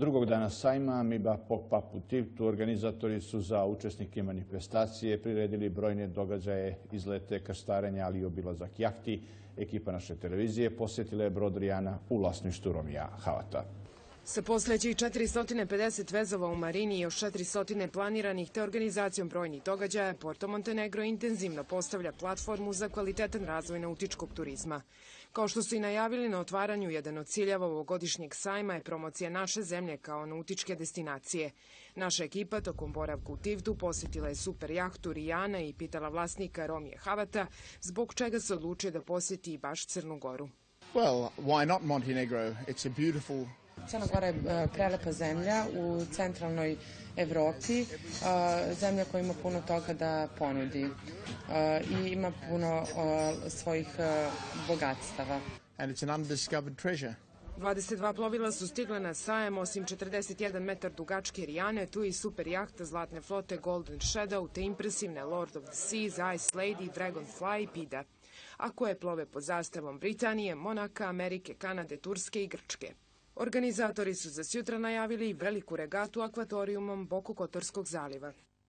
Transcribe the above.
Drugog dana sajma Miba Pop-Up u Tivtu organizatori su za učesnike manifestacije priredili brojne događaje, izlete, krstarenja, ali i obilazak jahti. Ekipa naše televizije posjetila je brod Rijana u vlasništu Romija Havata. Sa posleđih 450 vezova u Marini i još 400 planiranih te organizacijom brojnih događaja, Porto Montenegro intenzivno postavlja platformu za kvalitetan razvoj nautičkog turizma. Kao što su i najavili na otvaranju, jedan od ciljeva ovogodišnjeg sajma je promocija naše zemlje kao nautičke destinacije. Naša ekipa tokom boravka u Tivtu posjetila je super jahtu Rijana i pitala vlasnika Romije Havata zbog čega se odlučio da posjeti baš Crnu Goru. Well, why not Montenegro? It's a beautiful Crna Gora je e, prelepa zemlja u centralnoj Evropi, e, zemlja koja ima puno toga da ponudi e, i ima puno svojih bogatstava. And it's an undiscovered treasure. 22 plovila su stigle na sajem, osim 41 metar dugačke Rijane, tu i super jahta zlatne flote Golden Shadow, te impresivne Lord of the Seas, Ice Lady, Dragonfly i Pida, a koje plove pod zastavom Britanije, Monaka, Amerike, Kanade, Turske i Grčke. Organizatori su za sjutra najavili veliku regatu akvatorijumom Boku Kotorskog zaliva.